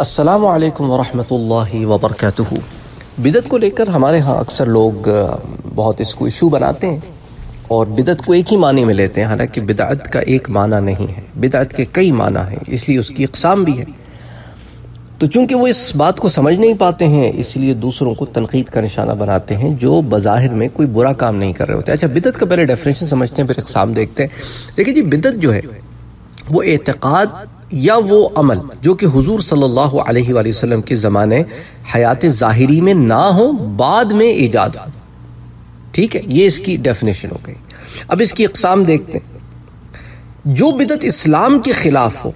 अस्सलाम वालेकुम वरहमतुल्लाहि वबरकातुहू। बिदत को लेकर हमारे यहाँ अक्सर लोग बहुत इसको इशू बनाते हैं और बिदत को एक ही मानी में लेते हैं। हालाँकि बिदात का एक माना नहीं है। बिदात के कई माना हैं, इसलिए उसकी इकसाम भी है। तो चूँकि वो इस बात को समझ नहीं पाते हैं, इसलिए दूसरों को तनकीद का निशाना बनाते हैं जो बज़ाहिर में कोई बुरा काम नहीं कर रहे होते। अच्छा बिदत का पहले डेफिनेशन समझते हैं, फिर इकसाम देखते हैं। देखिए जी, बिदत जो है, वो एतक़ाद या वो अमल, जो कि हुजूर सल्लल्लाहु अलैहि वसल्लम के ज़माने हयात ज़ाहिरी में ना हो, बाद में ईजाद हो। ठीक है, ये इसकी डेफिनेशन हो गई। अब इसकी अकसाम देखते हैं। जो बिदत इस्लाम के खिलाफ हो,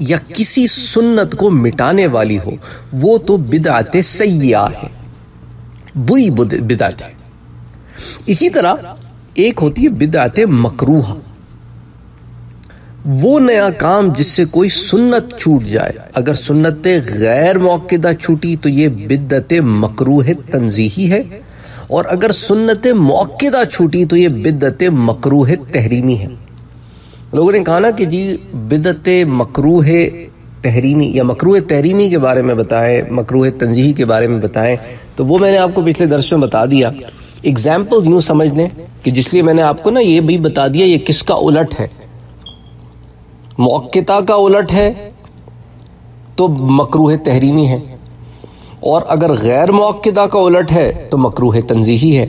या किसी सुन्नत को मिटाने वाली हो, वो तो बिदात सैया है। बुरी बुद- बिदात है। इसी तरह एक होती है बिदात मकरूहा। वो नया काम जिससे कोई सुन्नत छूट जाए। अगर सुन्नत गैर मौकदा छूटी तो ये बिदत मकरूह तंजीही है। और अगर सुन्नत मौकदा छूटी तो ये बिदत मकरूह तहरीमी है। लोगों ने कहा ना कि जी बिदत मकरूह तहरीमी या मकरूह तहरीमी के बारे में बताएँ, मकरूह तंजीही के बारे में बताएँ तो वो मैंने आपको पिछले दर्श में बता दिया। एग्ज़ाम्पल यूँ समझ लें कि जिसलिए मैंने आपको ना ये भी बता दिया, ये किसका उलट है? मौक्ता का उलट है तो मकरूह तहरीमी है। और अगर गैर मौक्दा का उलट है तो मकरूह तंजीही है।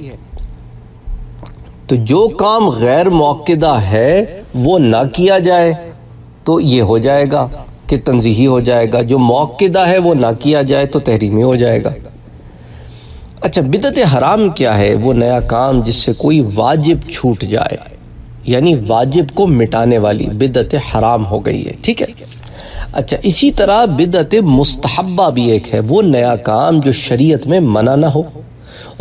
तो जो काम गैर मौकदा है, वो ना किया जाए तो ये हो जाएगा कि तंजीही हो जाएगा। जो मौकदा है, वो ना किया जाए तो तहरीमी हो जाएगा। अच्छा बिदत हराम क्या है? वो नया काम जिससे कोई वाजिब छूट जाए। यानी वाजिब को मिटाने वाली बिदत हराम हो गई है, ठीक है? अच्छा इसी तरह बिदत मुस्तहब्बा भी एक है, वो नया काम जो शरीयत में मना ना हो,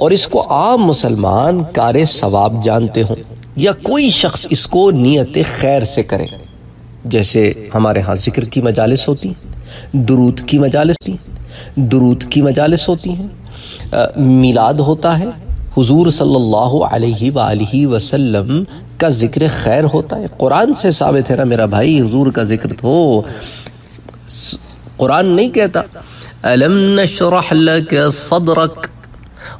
और इसको आम मुसलमान कार सवाब जानते हों, या कोई शख्स इसको नीयत खैर से करे। जैसे हमारे यहाँ ज़िक्र की मजालस होती हैं, दुरूद की मजालिस हैं, दुरूद की मजालस होती हैं मिलाद होता है, हुजूर सल्लल्लाहु अलैहि वसल्लम का ज़िक्र खैर होता है। कुरान से साबित है ना, मेरा भाई, हजूर का ज़िक्र तो। कुरान नहीं कहता, अलम सदरक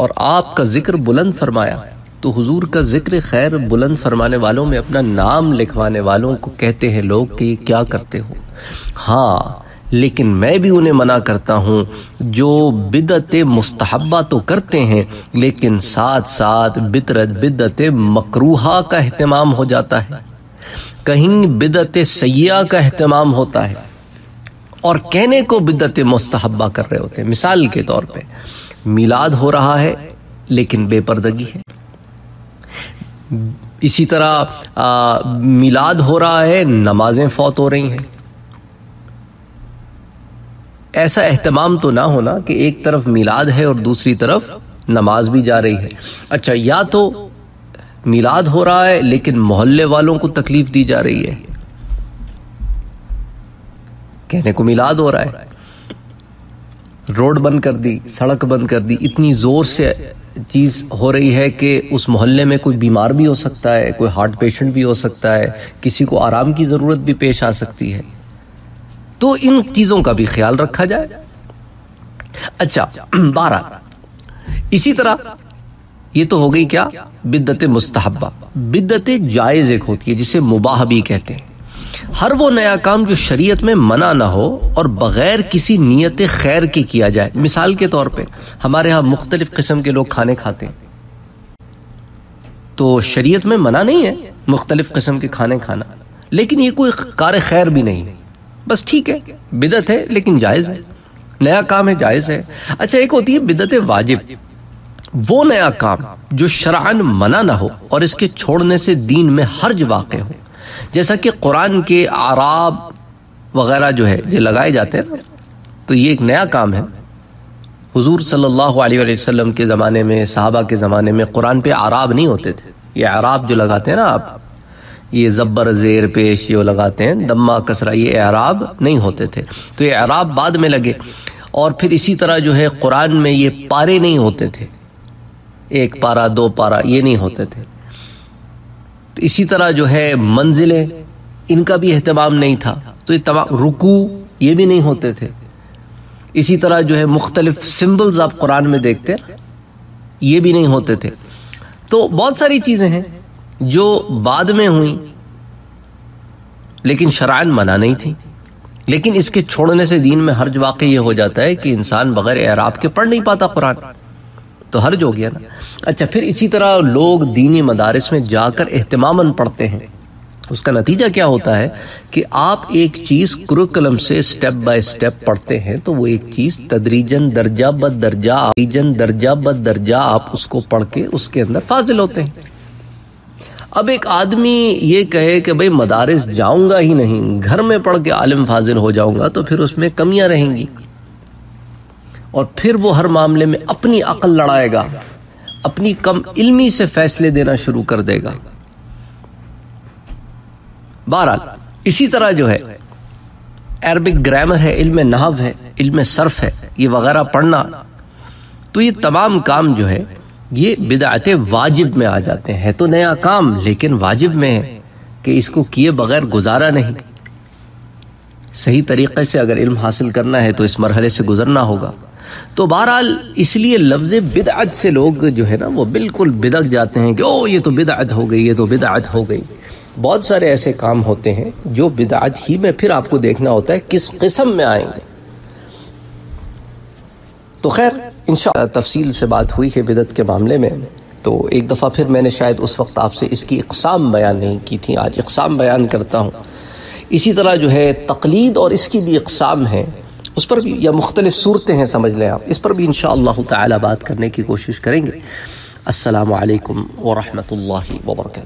और आपका ज़िक्र बुलंद फरमाया तो हुजूर का ज़िक्र खैर बुलंद फरमाने वालों में अपना नाम लिखवाने वालों को कहते हैं लोग कि क्या करते हो। हाँ लेकिन मैं भी उन्हें मना करता हूँ, जो बिदत मुस्तहब्बा तो करते हैं, लेकिन साथ साथ बितरत बिदत मकरूहा का अहतमाम हो जाता है। कहीं बिदत सैया का अहतमाम होता है। और कहने को बिदत मुस्तहब्बा कर रहे होते हैं। मिसाल के तौर पे, मिलाद हो रहा है, लेकिन बेपर्दगी है। इसी तरह आ, मिलाद हो रहा है नमाजें फौत हो रही हैं। ऐसा एहतमाम तो ना होना कि एक तरफ़ मिलाद है और दूसरी तरफ़ नमाज़ भी जा रही है। अच्छा या तो मिलाद हो रहा है लेकिन मोहल्ले वालों को तकलीफ़ दी जा रही है। कहने को मिलाद हो रहा है। रोड बंद कर दी सड़क बंद कर दी इतनी ज़ोर से चीज़ हो रही है कि उस मोहल्ले में कोई बीमार भी हो सकता है, कोई हार्ट पेशेंट भी हो सकता है, किसी को आराम की ज़रूरत भी पेश आ सकती है। तो इन चीज़ों का भी ख्याल रखा जाए। अच्छा बारह। इसी तरह, ये तो हो गई क्या? बिद्दत मुस्तहब्बा। बिद्दत जायज़ एक होती है, जिसे मुबाह भी कहते हैं। हर वो नया काम जो शरीयत में मना ना हो और बगैर किसी नीयत खैर के किया जाए। मिसाल के तौर पे, हमारे यहाँ मुख्तलिफ़ किस्म के लोग खाने खाते हैं। तो शरीयत में मना नहीं है मुख्तलिफ़ किस्म के खाने खाना। लेकिन ये कोई कार खैर भी नहीं। बस ठीक है, बिदत है, लेकिन जायज़ है। नया काम है, जायज़ है। अच्छा एक होती है बिदत वाजिब। वो नया काम जो शरान मना ना हो और इसके छोड़ने से दीन में हर्ज वाक़ हो। जैसा कि कुरान के आराब वगैरह जो है, ये लगाए जाते हैं तो ये एक नया काम है। हुजूर सल्लल्लाहु अलैहि वसल्लम के ज़माने में, साहबा के ज़माने में कुरान पे आराब नहीं होते थे। ये आराब जो लगाते हैं ना आप, ये जब्बर, जेर, पेश, ये लगाते हैं, दम्मा, कसरा, ये एराब नहीं होते थे। तो ये एराब बाद में लगे, और फिर इसी तरह जो है कुरान में ये पारे नहीं होते थे। एक पारा, दो पारा, ये नहीं होते थे। तो इसी तरह जो है मंजिलें, इनका भी अहतमाम नहीं था। तो ये तमाम रुकू ये भी नहीं होते थे। इसी तरह जो है मुख्तलिफ़ सिम्बल्स आप कुरान में देखते ये भी नहीं होते थे। तो बहुत सारी चीज़ें हैं जो बाद में हुई, लेकिन शरान मना नहीं थी। लेकिन इसके छोड़ने से दीन में हर्ज वाकई ये हो जाता है कि इंसान बगैर एराब के पढ़ नहीं पाता कुरान। तो हर्ज हो गया ना? अच्छा फिर इसी तरह लोग दीनी मदारस में जाकर एहतमामन पढ़ते हैं। उसका नतीजा क्या होता है कि आप एक चीज़ कुरुकलम से स्टेप बाय स्टेप पढ़ते हैं तो वो एक चीज़ तदरीजन दर्जा बद दर्जा तदरीजन दर्जा बद दर्जा आप उसको पढ़ के उसके अंदर फाजिल होते हैं। अब एक आदमी ये कहे कि भाई, मदारस जाऊँगा ही नहीं, घर में पढ़ के आलिम फाजिल हो जाऊँगा तो फिर उसमें कमियाँ रहेंगी। और फिर वो हर मामले में अपनी अकल लड़ाएगा, अपनी कम इल्मी से फैसले देना शुरू कर देगा। बहरहाल, इसी तरह जो है, अरबिक ग्रामर है, इल्म नहव है, इल्म सर्फ है, ये वगैरह पढ़ना तो ये तमाम काम जो है, ये बिदात वाजिब में आ जाते हैं तो नया काम, लेकिन वाजिब में है कि इसको किए बगैर गुजारा नहीं। सही तरीके से अगर इल्म हासिल करना है तो इस मरहले से गुजरना होगा। तो बहरहाल, इसलिए लफ्ज़ बिदात से लोग जो है ना, वो बिल्कुल बिदक जाते हैं कि, ओ, ये तो बिदात हो गई, ये तो बिदात हो गई। बहुत सारे ऐसे काम होते हैं जो बिदात ही में फिर आपको देखना होता है किस किस्म में आएँगे। तो खैर इन तफसील से बात हुई है बिदत के मामले में तो एक दफ़ा फिर मैंने शायद उस वक्त आपसे इसकी इकसाम बयान नहीं की थी, आज इकसाम बयान करता हूँ। इसी तरह जो है, तकलीद और इसकी भी इकसाम है। उस पर भी, या मुख्तलिफ़ सूरतें हैं, समझ लें आप। इस पर भी इन ताला बात करने की कोशिश करेंगे। असलकम वरहमल वर्का